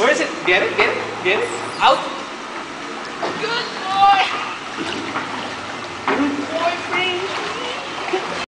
Where is it? Get it, get it, get it. Out.